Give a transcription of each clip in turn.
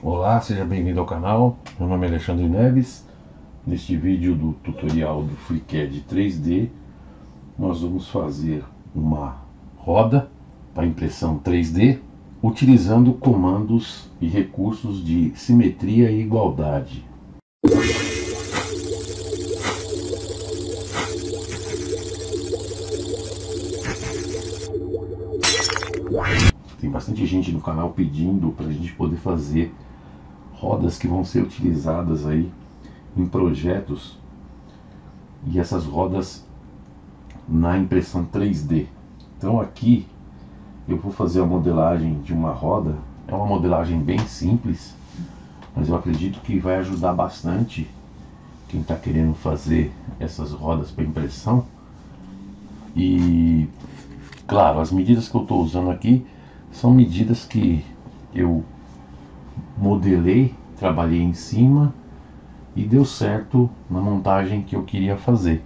Olá, seja bem-vindo ao canal. Meu nome é Alexandre Neves. Neste vídeo do tutorial do FreeCAD 3D, nós vamos fazer uma roda para impressão 3D utilizando comandos e recursos de simetria e igualdade. Tem bastante gente no canal pedindo para a gente poder fazer rodas que vão ser utilizadas aí em projetos e essas rodas na impressão 3D. Então aqui eu vou fazer a modelagem de uma roda, é uma modelagem bem simples, mas eu acredito que vai ajudar bastante quem está querendo fazer essas rodas para impressão. E claro, as medidas que eu estou usando aqui são medidas que eu modelei, trabalhei em cima e deu certo na montagem que eu queria fazer.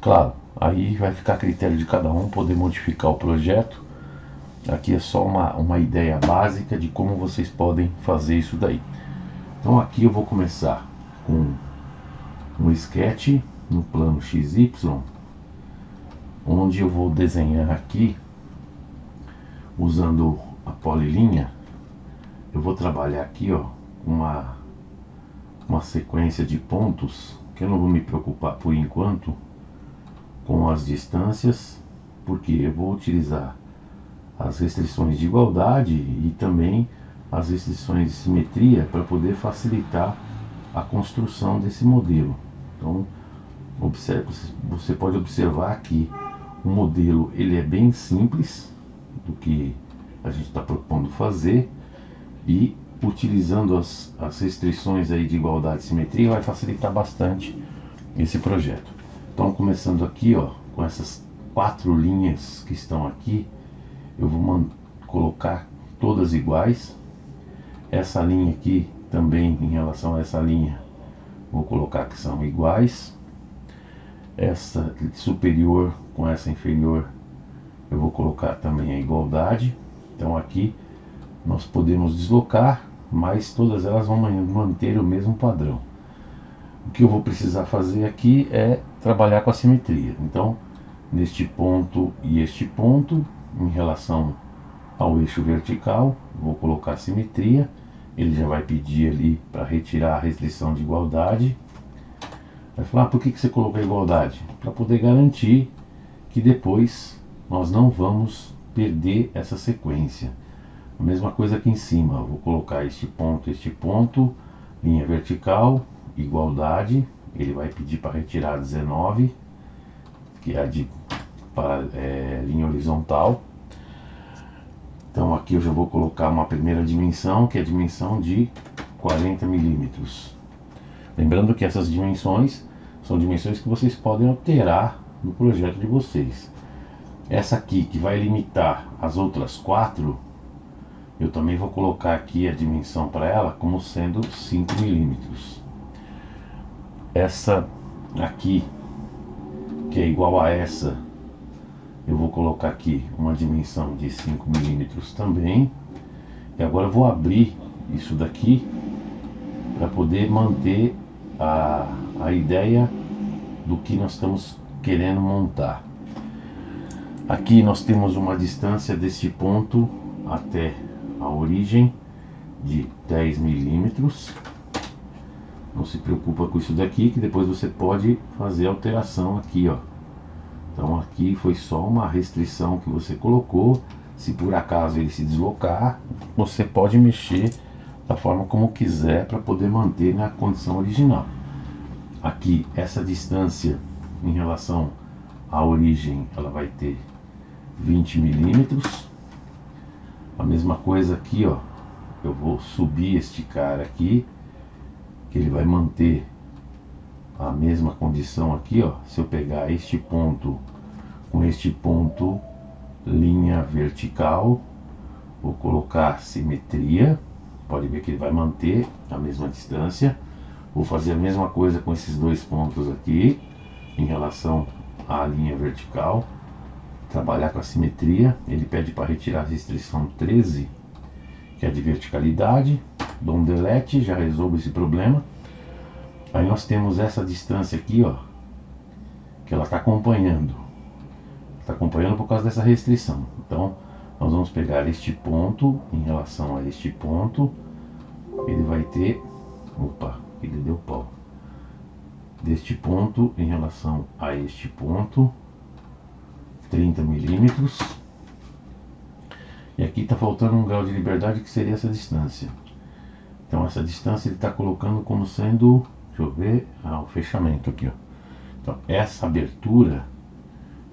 Claro, aí vai ficar a critério de cada um poder modificar o projeto. Aqui é só uma, uma ideia básica de como vocês podem fazer isso daí. Então aqui eu vou começar com um sketch no plano XY, onde eu vou desenhar aqui usando a polilinha eu vou trabalhar aqui ó uma uma sequência de pontos que eu não vou me preocupar por enquanto com as distâncias porque eu vou utilizar as restrições de igualdade e também as restrições de simetria para poder facilitar a construção desse modelo. Então observe, você pode observar aqui o modelo ele é bem simples do que a gente está propondo fazer e utilizando as, as restrições aí de igualdade e simetria vai facilitar bastante esse projeto. Então começando aqui ó, com essas quatro linhas que estão aqui, eu vou colocar todas iguais. Essa linha aqui também em relação a essa linha, vou colocar que são iguais. Essa superior com essa inferior, eu vou colocar também a igualdade. Então aqui nós podemos deslocar, mas todas elas vão manter o mesmo padrão. O que eu vou precisar fazer aqui é trabalhar com a simetria. Então, neste ponto e este ponto, em relação ao eixo vertical, vou colocar simetria. Ele já vai pedir ali para retirar a restrição de igualdade. Vai falar, ah, por que, que você colocou igualdade? Para poder garantir que depois nós não vamos perder essa sequência. A mesma coisa aqui em cima, vou colocar este ponto, este ponto, linha vertical, igualdade, ele vai pedir para retirar 19, que é a de para, é, linha horizontal. Então aqui eu já vou colocar uma primeira dimensão, que é a dimensão de 40 milímetros. Lembrando que essas dimensões são dimensões que vocês podem alterar no projeto de vocês. Essa aqui que vai limitar as outras quatro eu também vou colocar aqui a dimensão para ela como sendo 5 milímetros. Essa aqui, que é igual a essa, eu vou colocar aqui uma dimensão de 5 milímetros também. E agora eu vou abrir isso daqui para poder manter a, a ideia do que nós estamos querendo montar. Aqui nós temos uma distância deste ponto até a origem de 10 milímetros. Não se preocupa com isso daqui, que depois você pode fazer alteração aqui, ó. Então aqui foi só uma restrição que você colocou. Se por acaso ele se deslocar, você pode mexer da forma como quiser para poder manter na condição original. Aqui essa distância em relação à origem, ela vai ter 20 milímetros mesma coisa aqui, ó. Eu vou subir este cara aqui, que ele vai manter a mesma condição aqui, ó. Se eu pegar este ponto com este ponto, linha vertical, vou colocar simetria, pode ver que ele vai manter a mesma distância. Vou fazer a mesma coisa com esses dois pontos aqui, em relação à linha vertical trabalhar com a simetria. Ele pede para retirar a restrição 13, que é de verticalidade. dou um delete, já resolvo esse problema. Aí nós temos essa distância aqui, ó, que ela está acompanhando. Está acompanhando por causa dessa restrição. Então, nós vamos pegar este ponto em relação a este ponto. Ele vai ter, opa, ele deu pau. Deste ponto em relação a este ponto, 30 milímetros. E aqui está faltando um grau de liberdade que seria essa distância. Então essa distância ele está colocando como sendo, deixa eu ver, ah, o fechamento aqui. Ó. Então essa abertura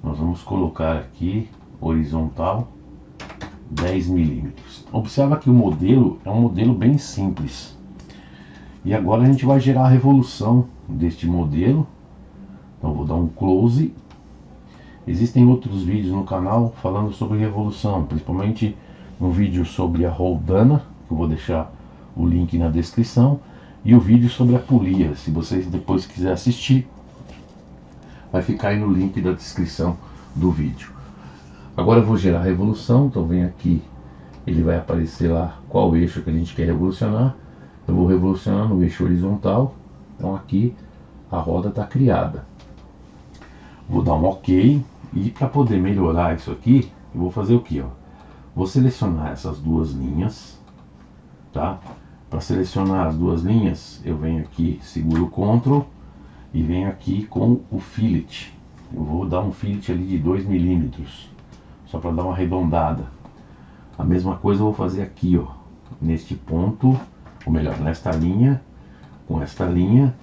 nós vamos colocar aqui horizontal 10 milímetros. Observa que o modelo é um modelo bem simples. E agora a gente vai gerar a revolução deste modelo. Então vou dar um close. Existem outros vídeos no canal falando sobre revolução, principalmente um vídeo sobre a roldana, que eu vou deixar o link na descrição, e o vídeo sobre a polia. Se vocês depois quiserem assistir, vai ficar aí no link da descrição do vídeo. Agora eu vou gerar revolução, então vem aqui, ele vai aparecer lá qual eixo que a gente quer revolucionar. Eu vou revolucionar no eixo horizontal, então aqui a roda está criada. Vou dar um OK e para poder melhorar isso aqui, eu vou fazer o que? Vou selecionar essas duas linhas, tá? Para selecionar as duas linhas, eu venho aqui, seguro o Ctrl e venho aqui com o fillet. Eu vou dar um fillet ali de 2 milímetros, só para dar uma arredondada. A mesma coisa eu vou fazer aqui, ó, neste ponto, ou melhor, nesta linha, com esta linha,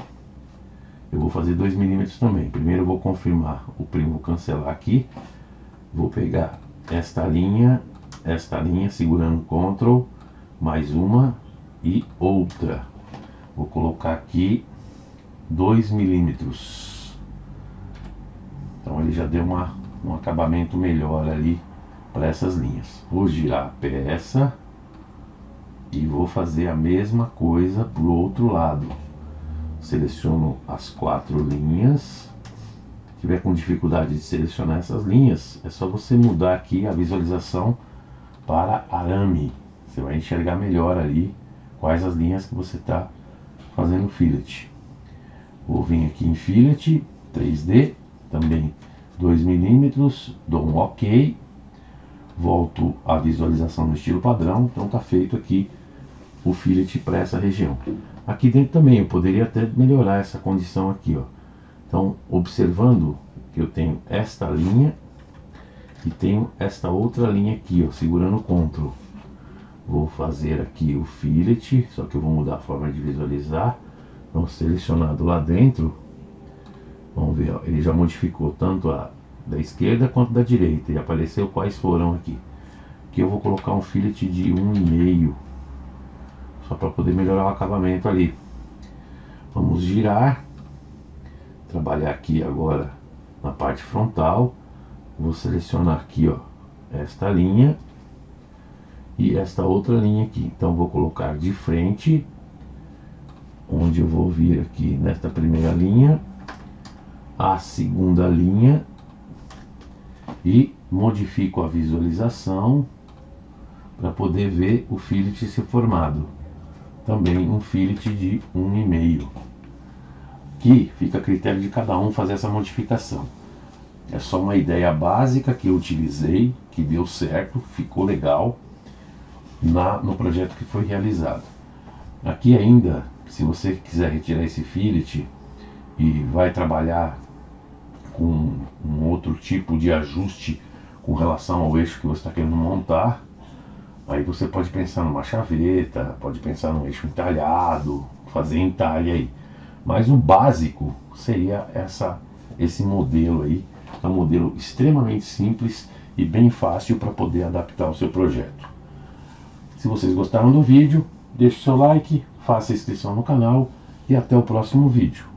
eu vou fazer 2 milímetros também. Primeiro eu vou confirmar o primo, cancelar aqui, vou pegar esta linha, esta linha, segurando Ctrl, mais uma, e outra. Vou colocar aqui 2 milímetros. Então ele já deu uma, um acabamento melhor ali para essas linhas. Vou girar a peça e vou fazer a mesma coisa para o outro lado. Seleciono as quatro linhas. Se tiver com dificuldade de selecionar essas linhas, é só você mudar aqui a visualização para arame. Você vai enxergar melhor ali quais as linhas que você está fazendo fillet. Vou vir aqui em fillet 3D, também 2 milímetros, dou um OK, volto à visualização no estilo padrão, então está feito aqui o fillet para essa região. Aqui dentro também eu poderia até melhorar essa condição aqui, ó. Então, observando que eu tenho esta linha e tenho esta outra linha aqui, ó, segurando o Ctrl. Vou fazer aqui o fillet, só que eu vou mudar a forma de visualizar. Então, selecionado lá dentro, vamos ver, ó, ele já modificou tanto a da esquerda quanto da direita e apareceu quais foram aqui. Aqui eu vou colocar um fillet de 1,5 só para poder melhorar o acabamento ali. Vamos girar, trabalhar aqui agora na parte frontal. Vou selecionar aqui, ó, esta linha e esta outra linha aqui. Então vou colocar de frente, onde eu vou vir aqui nesta primeira linha, a segunda linha e modifico a visualização para poder ver o fillet ser formado. Também um fillet de 1,5 que fica a critério de cada um fazer essa modificação. É só uma ideia básica que eu utilizei, que deu certo, ficou legal na, no projeto que foi realizado. Aqui ainda, se você quiser retirar esse fillet e vai trabalhar com um outro tipo de ajuste com relação ao eixo que você está querendo montar, aí você pode pensar numa chaveta, pode pensar num eixo entalhado, fazer entalhe aí. Mas o básico seria essa, esse modelo aí, é um modelo extremamente simples e bem fácil para poder adaptar o seu projeto. Se vocês gostaram do vídeo, deixe seu like, faça inscrição no canal e até o próximo vídeo.